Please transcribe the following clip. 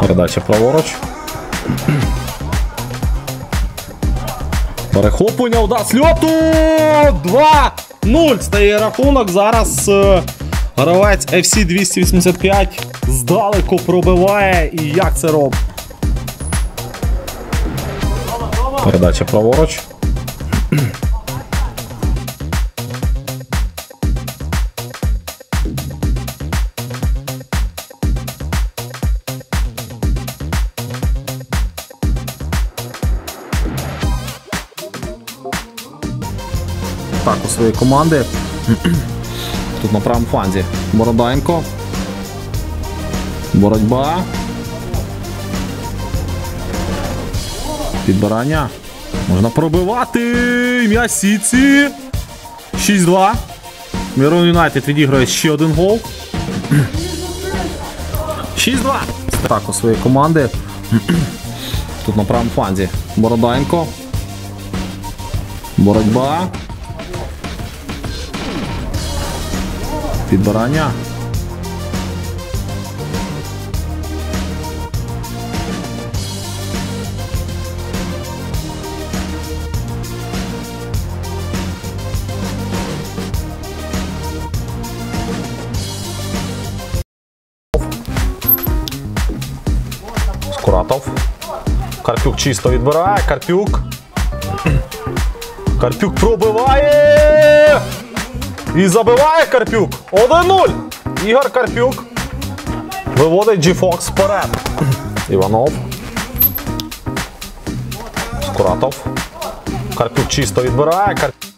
Передача праворуч. Перехоплення, удар з льоту! 2-0 стає рахунок. Зараз е, гравець FC 285 здалеку пробиває. І як це робить? Передача праворуч. Так, у своєї команди. Тут на правому фланзі. Бородайнко. Боротьба. Підбирання. Можна пробивати. Ім'я Сіці. 6-2. Мірон Юнайтед відіграє ще один гол. 6-2. Так, у своєї команди. Тут на правому фланзі. Бородайнко. Боротьба. Підбирання. Скуратов. Карпюк чисто відбирає. Карпюк. Карпюк пробиває. І забиває Карпюк. 1-0. Ігор Карпюк. Виводить G-Fox вперед. Іванов. Скуратов. Карпюк чисто відбирає. Карпюк.